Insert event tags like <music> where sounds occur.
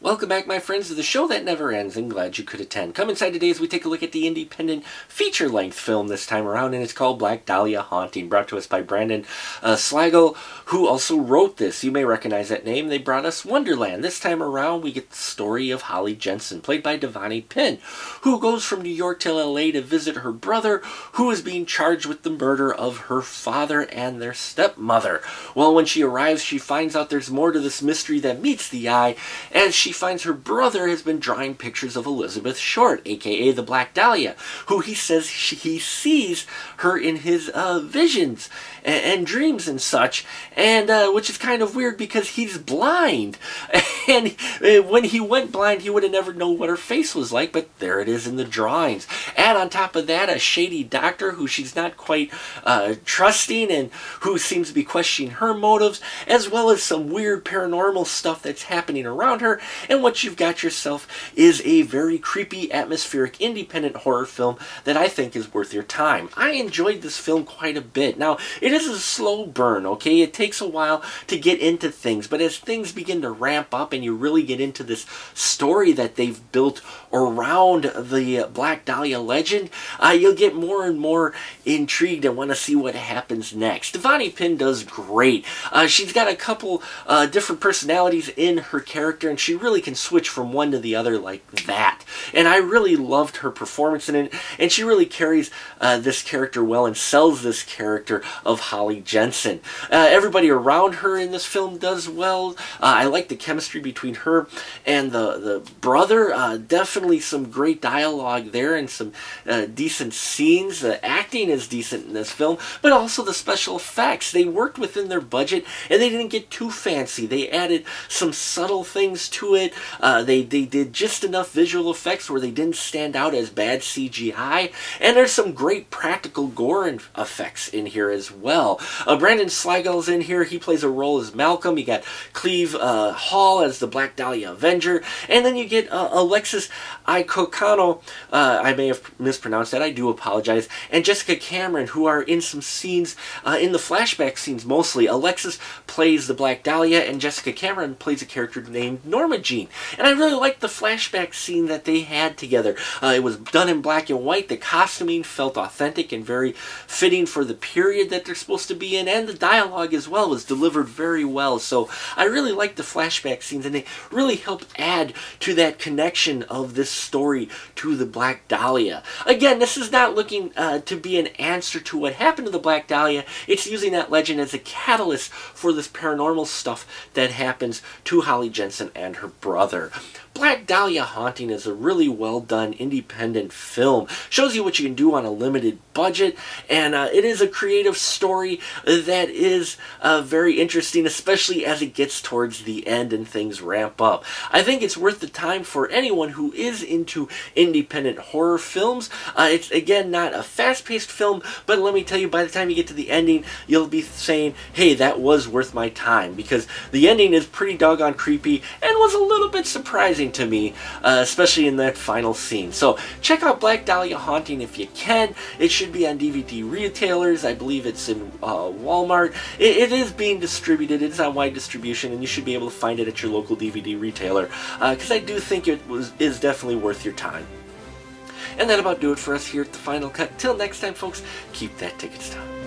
Welcome back, my friends, to the show that never ends, and glad you could attend. Come inside today as we take a look at the independent feature-length film this time around, and it's called Black Dahlia Haunting, brought to us by Brandon uh, who also wrote this. You may recognize that name. They brought us Wonderland. This time around, we get the story of Holly Jensen, played by Devanny Pinn, who goes from New York to L.A. to visit her brother, who is being charged with the murder of her father and their stepmother. Well, when she arrives, she finds out there's more to this mystery than meets the eye, as she finds her brother has been drawing pictures of Elizabeth Short, aka the Black Dahlia, who he says she, he sees her in his uh, visions and, and, dreams and such, and uh, which is kind of weird because he's blind. <laughs> And uh, when he went blind, he would have never known what her face was like, but there it is in the drawings. And on top of that, a shady doctor who she's not quite uh, trusting and who seems to be questioning her motives, as well as some weird paranormal stuff that's happening around her and what you've got yourself is a very creepy, atmospheric, independent horror film that I think is worth your time. I enjoyed this film quite a bit. Now, it is a slow burn, okay? It takes a while to get into things, but as things begin to ramp up and you really get into this story that they've built around the Black Dahlia legend, uh, you'll get more and more intrigued and want to see what happens next. Devanny Pinn does great. Uh, she's got a couple uh, different personalities in her character, and she really really can switch from one to the other like that. And I really loved her performance in it, and she really carries uh, this character well and sells this character of Holly Jensen. Uh, everybody around her in this film does well. Uh, I like the chemistry between her and the, the brother. Uh, definitely some great dialogue there and some uh, decent scenes. The acting is decent in this film, but also the special effects. They worked within their budget, and they didn't get too fancy. They added some subtle things to it. Uh, they, they did just enough visual effects where they didn't stand out as bad CGI. And there's some great practical gore effects in here as well. Uh, Brandon Slagle's in here. He plays a role as Malcolm. You got Cleve uh, Hall as the Black Dahlia Avenger. And then you get uh, Alexis Icocano. Uh, I may have mispronounced that. I do apologize. And Jessica Cameron, who are in some scenes, uh, in the flashback scenes mostly. Alexis plays the Black Dahlia, and Jessica Cameron plays a character named Norma Jean. And I really like the flashback scene that they had together. Uh, it was done in black and white. The costuming felt authentic and very fitting for the period that they're supposed to be in. And the dialogue as well was delivered very well. So I really liked the flashback scenes and they really helped add to that connection of this story to the Black Dahlia. Again, this is not looking uh, to be an answer to what happened to the Black Dahlia. It's using that legend as a catalyst for this paranormal stuff that happens to Holly Jensen and her brother. Black Dahlia Haunting is a really well done independent film. Shows you what you can do on a limited budget, and uh, it is a creative story that is uh, very interesting, especially as it gets towards the end and things ramp up. I think it's worth the time for anyone who is into independent horror films. Uh, it's again not a fast paced film, but let me tell you, by the time you get to the ending, you'll be saying, hey, that was worth my time, because the ending is pretty doggone creepy and was a little bit surprising to me, uh, especially in that final scene. So check out Black Dahlia Haunting if you can. It should be on DVD retailers. I believe it's in uh, Walmart. It, it is being distributed. It is on wide distribution, and you should be able to find it at your local DVD retailer because uh, I do think it was is definitely worth your time. And that about do it for us here at the Final Cut. Till next time, folks, keep that ticket stub.